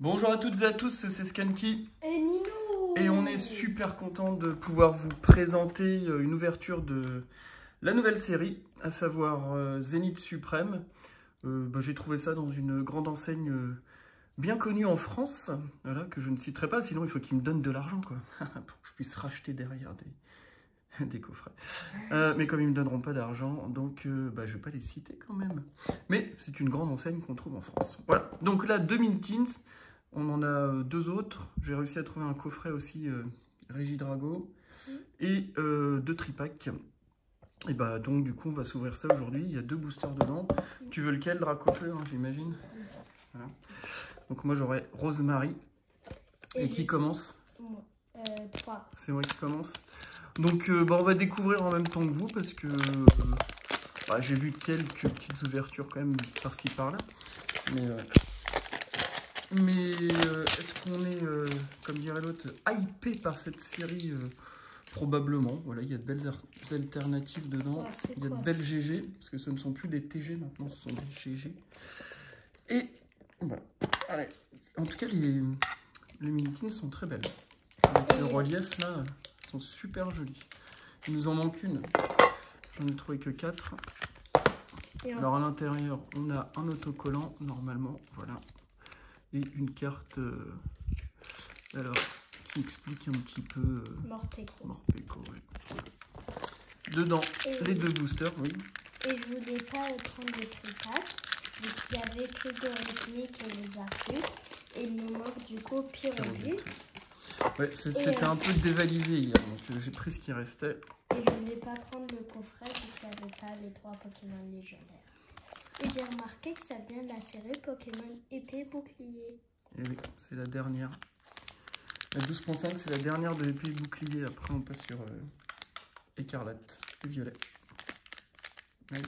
Bonjour à toutes et à tous, c'est Skanky Et Nino et on est super content de pouvoir vous présenter euh, une ouverture de la nouvelle série, à savoir euh, Zénith Suprême. Euh, bah, J'ai trouvé ça dans une grande enseigne bien connue en France, voilà, que je ne citerai pas, sinon il faut qu'ils me donnent de l'argent quoi, pour que je puisse racheter derrière des, des coffrets. Euh, mais comme ils ne me donneront pas d'argent, donc euh, bah, je ne vais pas les citer quand même. Mais c'est une grande enseigne qu'on trouve en France. Voilà, donc là, 2000 teens, on en a euh, deux autres. J'ai réussi à trouver un coffret aussi, euh, Régie Drago, et euh, deux tripacks. Et bah donc du coup on va s'ouvrir ça aujourd'hui, il y a deux boosters dedans. Tu veux lequel, Dracofeu, hein, j'imagine? Voilà. Donc moi j'aurai Rosemary. Et, qui je- commence? C'est moi qui commence. Donc euh, bah, on va découvrir en même temps que vous parce que euh, bah, j'ai vu quelques petites ouvertures quand même par-ci par-là. Mais, euh, mais est-ce qu'on est, comme dirait l'autre, hypé par cette série Probablement. Voilà, il y a de belles alternatives dedans. Ah, il y a de belles GG parce que ce ne sont plus des TG maintenant, ce sont des GG. Et voilà. Allez. En tout cas, les, les mini sont très belles. Avec le relief là, sont super jolies. Il nous en manque une. J'en ai trouvé que 4. Et en- Alors à l'intérieur, on a un autocollant normalement, voilà, et une carte, euh, alors qui explique un petit peu euh, Morteco. Morpeko. ouais. Dedans, Et- les deux boosters, oui. Et je voulais pas prendre le tripac, vu qu'il y avait que de rythmique et les arcus. Et il nous manque du coup. Ouais, c'était euh, un peu dévalisé hier, donc euh, j'ai pris ce qui restait. Et je voulais pas prendre le coffret vu qu'il n'y avait pas les trois Pokémon légendaires. Et j'ai remarqué que ça vient de la série Pokémon épée bouclier. Et oui, c'est la dernière. La 12.5, c'est la dernière de l'épée bouclier. Après, on passe sur euh, écarlate et violet. Oui.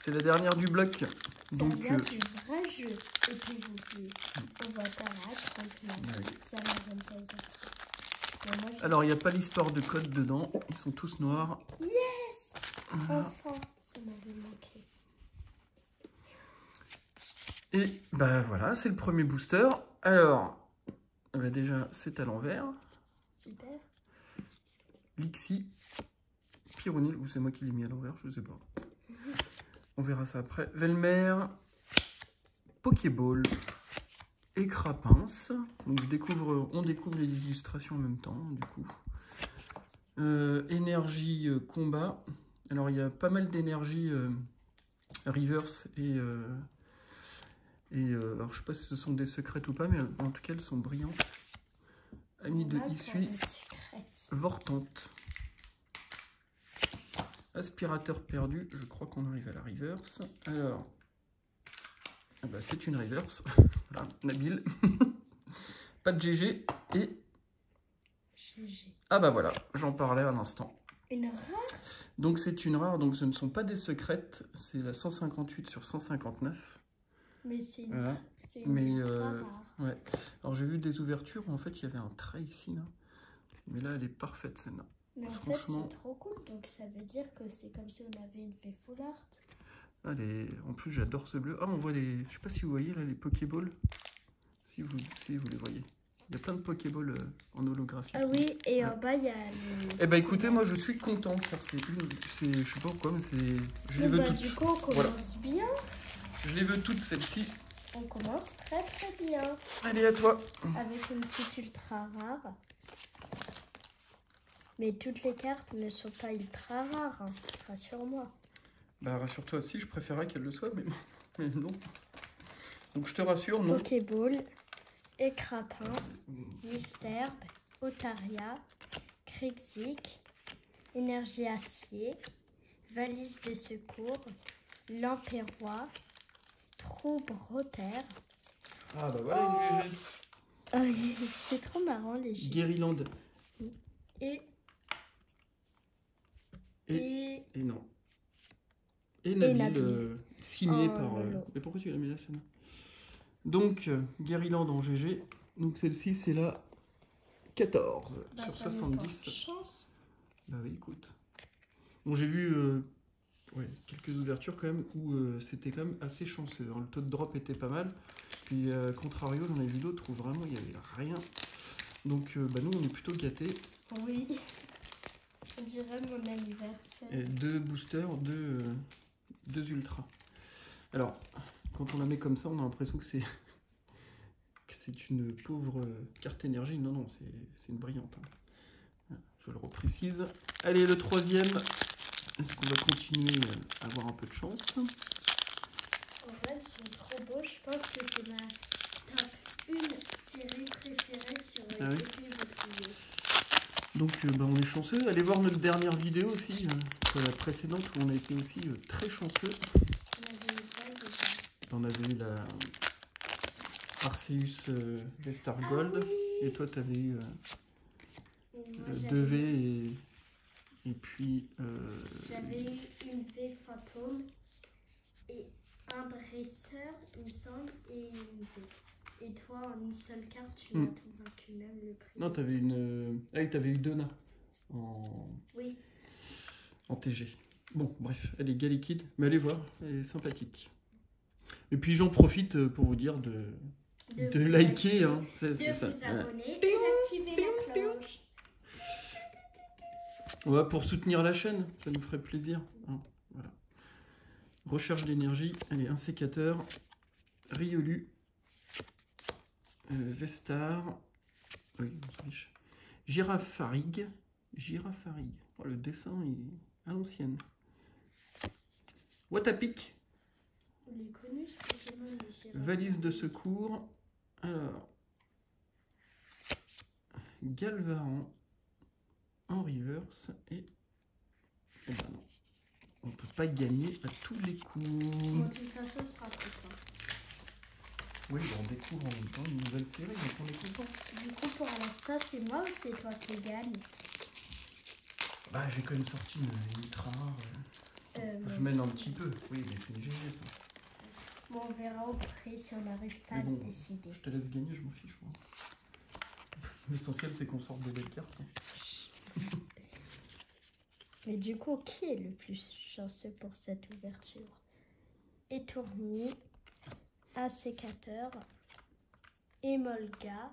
C'est la dernière du bloc. Ça Donc, vient euh, du vrai jeu épée bouclier. On voit Tarak, Rosemary, Ouais. Salazar aussi. Mais moi, je- alors, il n'y a pas l'histoire de code dedans. Ils sont tous noirs. Yes Voilà. Enfin, ça m'avait manqué. Et bah voilà, c'est le premier booster. Alors, bah déjà, c'est à l'envers. Super. Lixie, Pyronil, ou c'est moi qui l'ai mis à l'envers, je sais pas. On verra ça après. Velmer, Pokéball et Crapince. Donc je découvre, on découvre les illustrations en même temps, du coup. Euh, énergie euh, combat. Alors il y a pas mal d'énergie euh, reverse et... et alors je sais pas si ce sont des secrètes ou pas, mais en tout cas elles sont brillantes. Amis de Issui. Vortante. Aspirateur perdu, je crois qu'on arrive à la reverse. Alors, ah bah, c'est une reverse. voilà, Nabil. Pas de GG. Et, GG. ah bah voilà, j'en parlais à l'instant. Une rare Donc c'est une rare, donc ce ne sont pas des secrètes, c'est la 158 sur 159. Mais c'est une, Voilà. c'est une Mais, ultra euh, rare. Ouais. Alors j'ai vu des ouvertures où en fait il y avait un trait ici, là. Mais là, elle est parfaite celle-là. Mais en fait, c'est trop cool. Donc ça veut dire que c'est comme si on avait une fait full art. Allez, en plus j'adore ce bleu. Ah, on voit les. Je sais pas si vous voyez là les Pokéballs. Si vous, si vous les voyez. Il y a plein de Pokéballs euh, en holographie. Ah oui, et en bas, il y a. Eh ben écoutez, moi je suis content car c'est une. Je sais pas pourquoi, mais c'est. Je les veux bah, toutes. du coup, on commence Voilà. bien. Je les veux toutes celles-ci. On commence très très bien. Allez, à toi. Avec une petite ultra rare. Mais toutes les cartes ne sont pas ultra rares, hein. rassure-moi. Bah rassure-toi aussi, je préférerais qu'elle le soit, mais, mais non. Donc je te rassure, non. Pokéball, Écrapin, Misterbe, Otaria, Krixik, Énergie Acier, Valise de secours, Lampérois, Trouble Roter. Ah bah voilà une GG. Oh, c'est trop marrant les G. Guériland. Et, Et- non. Et Nabil, euh, signé Oh, par. euh. Mais pourquoi tu l'as mis là, celle-là Donc, euh, Guériland en GG. Donc, celle-ci, c'est la 14 bah, sur ça me porte 70. chance. Bah oui, écoute. Bon, j'ai vu euh, ouais, quelques ouvertures quand même où euh, c'était quand même assez chanceux. hein. Le taux de drop était pas mal. puis, contrario, j'en ai vu d'autres où vraiment il n'y avait rien. Donc, bah, nous, on est plutôt gâtés. Oui. On dirait mon anniversaire. Et deux boosters, deux, euh, deux ultras. Alors, quand on la met comme ça, on a l'impression que c'est que c'est une pauvre euh, carte énergie. Non, non, c'est- c'est une brillante. hein. Je le reprécise. Allez, le troisième. Est-ce qu'on va continuer à avoir un peu de chance? En fait, sont trop beaux. Je pense que c'est ma top 1 série préférée sur Ah oui épée bouclier. Donc, euh, bah, on est chanceux. Allez voir notre dernière vidéo aussi, euh, la précédente où on a été aussi euh, très chanceux. On avait eu la Arceus Vestar Gold. oui. Et toi, tu avais eu j'avais- 2V et, et puis. euh, J'avais eu une V fantôme et un dresseur, il me semble, et une V. Et toi, en une seule carte, tu Hmm. m'as tout vaincu, même le prix. Non, t'avais une. euh, Ah oui, t'avais eu Donna en, Oui, en TG. Bon, bref, elle est Galikid, mais allez voir, elle est sympathique. Et puis j'en profite euh, pour vous dire de, de, de liker, hein, c'est ça. vous Ouais. abonner et d'activer la cloche. Ouais, pour soutenir la chaîne, ça nous ferait plaisir. hein, voilà. Recherche d'énergie, allez, un sécateur, Riolu, Vestar, oui, on s'en fiche. Girafarig, Girafarig. Oh, le dessin est à l'ancienne. Watapic, Il est connu Girafe. valise de secours. Alors, Galvaran en reverse et. Eh ben non, on peut pas gagner à tous les coups. Bon, de toute façon, ce sera content. Oui, bah, on découvre en même temps une nouvelle série, donc on est content. Du coup, pour l'instant, c'est moi ou c'est toi qui gagne Bah, j'ai quand même sorti une, ultra. euh, Euh, Je bon. mène un petit peu. Oui, mais c'est GG ça. Bon, on verra après si on n'arrive pas Mais à bon, se décider. Je te laisse gagner, je m'en fiche. moi. L'essentiel, c'est qu'on sorte de belles cartes. hein. Mais du coup, qui est le plus chanceux pour cette ouverture? Étourni, Assécateur, Émolga,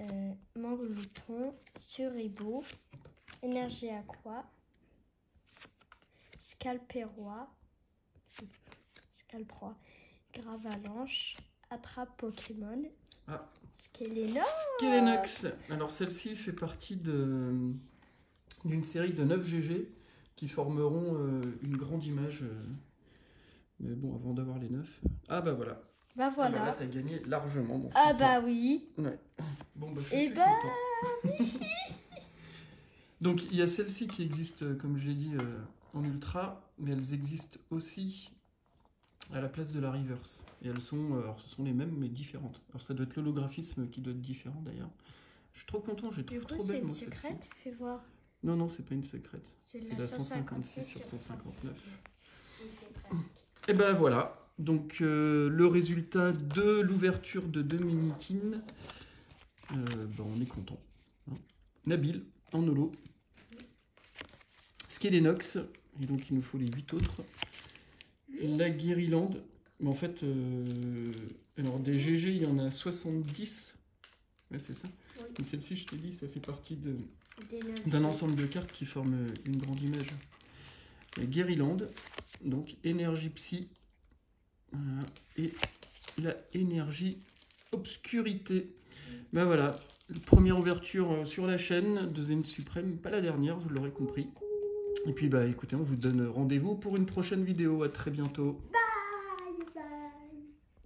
euh, Manglouton, Suribo, Énergie Aqua, Scalperoy, Scalproy, Gravalanche, Attrape Pokémon, Ah. Skelenox. Alors celle-ci fait partie d'une série de 9 GG qui formeront euh, une grande image. euh. Mais bon, avant d'avoir les 9. Ah bah voilà. Bah Ah bah là, voilà. t'as gagné largement. Mon Ah bah oui. Ouais. Bon bah je Eh suis bah, content. Donc il y a celle-ci qui existe, euh, comme je l'ai dit, euh, en ultra, mais elles existent aussi à la place de la reverse. Et elles sont, euh, alors ce sont les mêmes mais différentes. Alors ça doit être l'holographisme qui doit être différent d'ailleurs. Je suis trop content, trouve coup, trop c'est belles une secrète Fais voir. Non non, c'est pas une secrète. C'est C'est la la 156 156 sur 159. C'était presque. Et ben voilà, donc euh, le résultat de l'ouverture de Dominiquine, euh, ben, on est content. hein. Nabil en holo, Skelenox, et donc il nous faut les 8 autres. La Guérilande, mais en fait, euh, alors des GG il y en a 70, ouais c'est ça. Oui. Mais celle-ci, je t'ai dit, ça fait partie d'un ensemble de cartes qui forment une grande image. La Guériland, donc énergie psy, et la énergie obscurité. Ben voilà, première ouverture euh, sur la chaîne de Zen Suprême, pas la dernière, vous l'aurez compris. Et puis bah écoutez, on vous donne rendez-vous pour une prochaine vidéo. À très bientôt.